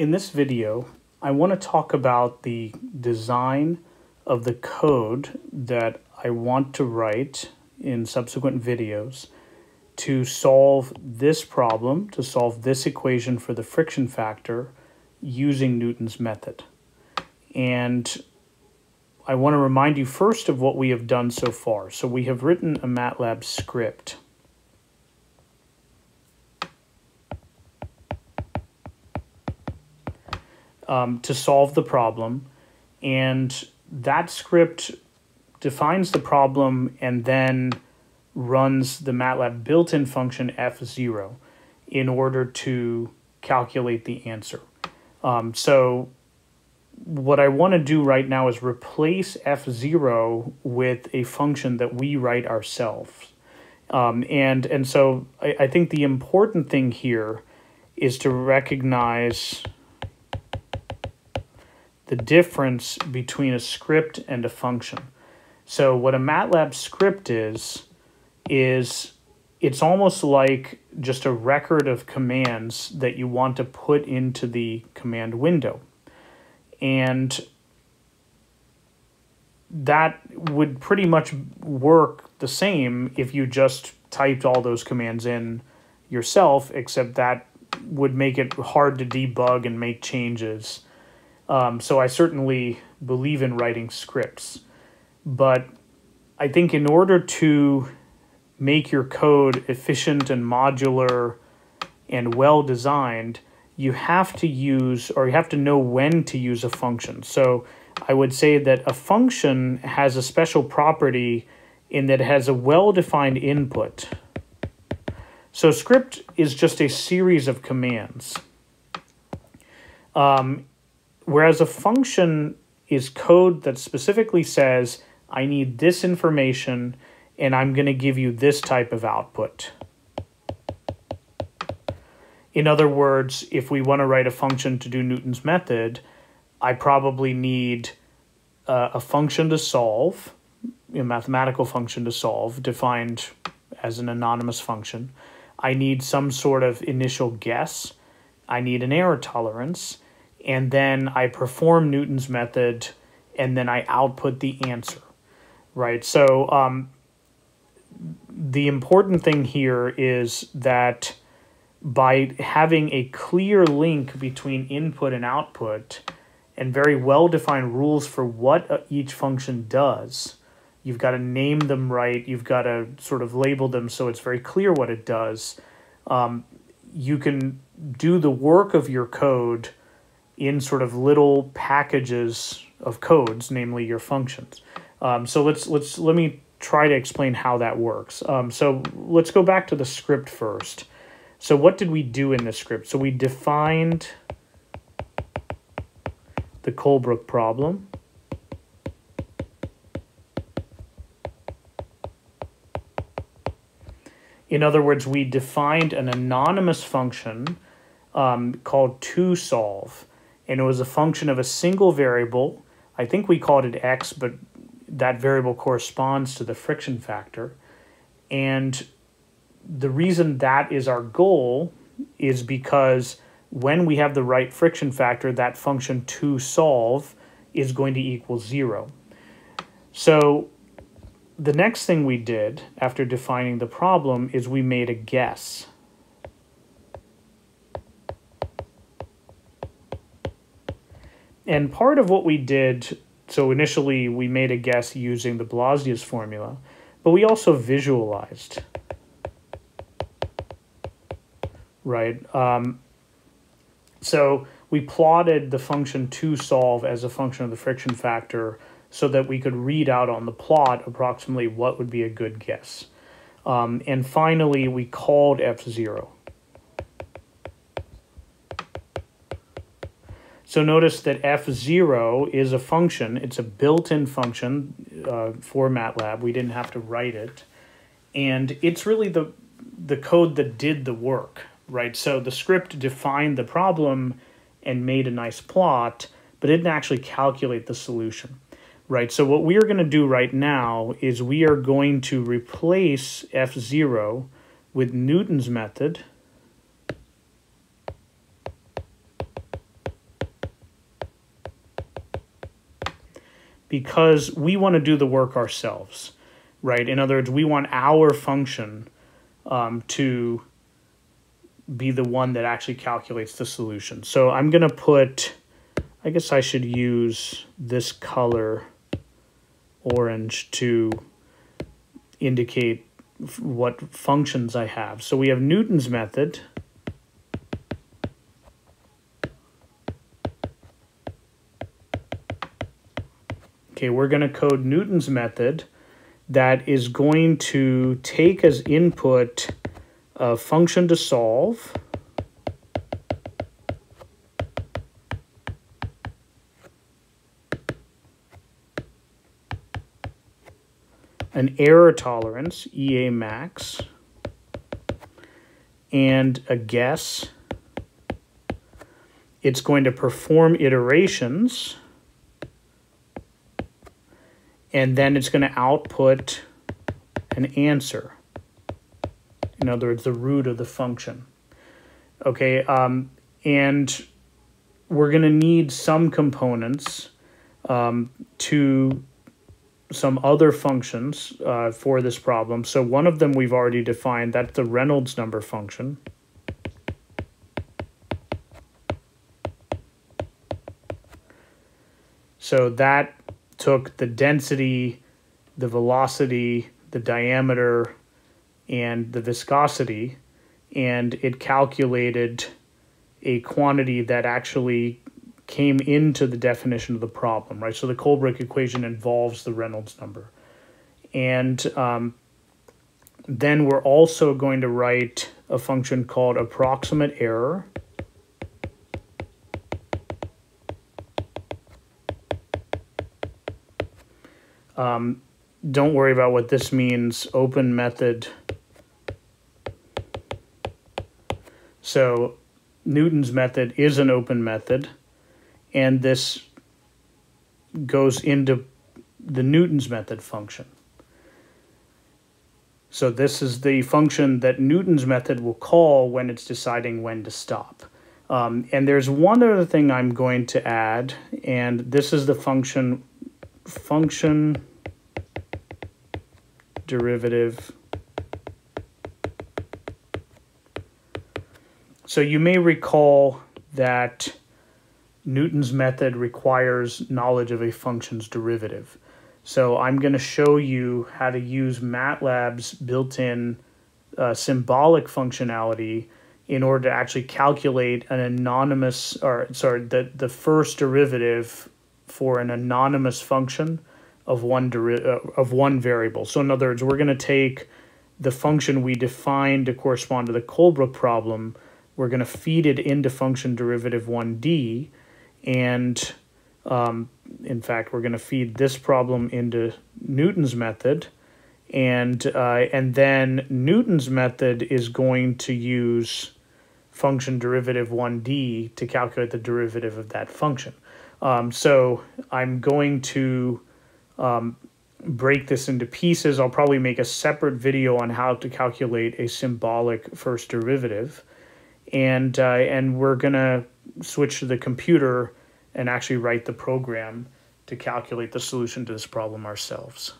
In this video, I want to talk about the design of the code that I want to write in subsequent videos to solve this problem, to solve this equation for the friction factor using Newton's method. And I want to remind you first of what we have done so far. So we have written a MATLAB script um, to solve the problem. And that script defines the problem and then runs the MATLAB built-in function fzero in order to calculate the answer. Um, so what I want to do right now is replace fzero with a function that we write ourselves. Um, and, and so I, I think the important thing here is to recognize the difference between a script and a function. So what a MATLAB script is, is it's almost like just a record of commands that you want to put into the command window. And that would pretty much work the same if you just typed all those commands in yourself, except that would make it hard to debug and make changes um, so I certainly believe in writing scripts. But I think in order to make your code efficient and modular and well designed, you have to use or you have to know when to use a function. So I would say that a function has a special property in that it has a well defined input. So script is just a series of commands. Um, Whereas a function is code that specifically says, I need this information and I'm going to give you this type of output. In other words, if we want to write a function to do Newton's method, I probably need uh, a function to solve, a mathematical function to solve, defined as an anonymous function. I need some sort of initial guess. I need an error tolerance and then I perform Newton's method, and then I output the answer, right? So um, the important thing here is that by having a clear link between input and output and very well defined rules for what uh, each function does, you've got to name them right, you've got to sort of label them so it's very clear what it does. Um, you can do the work of your code in sort of little packages of codes, namely your functions. Um, so let's let's let me try to explain how that works. Um, so let's go back to the script first. So what did we do in the script? So we defined the Colebrook problem. In other words, we defined an anonymous function um, called toSolve and it was a function of a single variable. I think we called it x, but that variable corresponds to the friction factor. And the reason that is our goal is because when we have the right friction factor, that function to solve is going to equal zero. So the next thing we did after defining the problem is we made a guess. And part of what we did, so initially we made a guess using the Blasius formula, but we also visualized, right? Um, so we plotted the function to solve as a function of the friction factor so that we could read out on the plot approximately what would be a good guess. Um, and finally, we called fzero. So notice that fzero is a function. It's a built-in function uh, for MATLAB. We didn't have to write it. And it's really the, the code that did the work, right? So the script defined the problem and made a nice plot, but it didn't actually calculate the solution, right? So what we are going to do right now is we are going to replace fzero with Newton's method, because we want to do the work ourselves, right? In other words, we want our function um, to be the one that actually calculates the solution. So I'm going to put, I guess I should use this color orange to indicate what functions I have. So we have Newton's method. Okay, we're going to code Newton's method that is going to take as input a function to solve. an error tolerance, EA max, and a guess. It's going to perform iterations, and then it's going to output an answer. In other words, the root of the function. Okay, um, and we're going to need some components um, to some other functions uh, for this problem. So one of them we've already defined, that's the Reynolds number function. So that took the density, the velocity, the diameter, and the viscosity, and it calculated a quantity that actually came into the definition of the problem, right? So the Colebrook equation involves the Reynolds number. And um, then we're also going to write a function called approximate error. Um, don't worry about what this means, open method. So Newton's method is an open method and this goes into the Newton's method function. So this is the function that Newton's method will call when it's deciding when to stop. Um, and there's one other thing I'm going to add, and this is the function function derivative. So you may recall that Newton's method requires knowledge of a function's derivative. So I'm going to show you how to use MATLAB's built-in uh, symbolic functionality in order to actually calculate an anonymous, or sorry, the, the first derivative for an anonymous function of one deri- uh, of one variable. So in other words, we're going to take the function we defined to correspond to the Colebrook problem, we're going to feed it into function derivative 1d, and um, in fact, we're going to feed this problem into Newton's method. And, uh, and then Newton's method is going to use function derivative 1d to calculate the derivative of that function. Um, so I'm going to um, break this into pieces. I'll probably make a separate video on how to calculate a symbolic first derivative. And, uh, and we're going to switch to the computer and actually write the program to calculate the solution to this problem ourselves.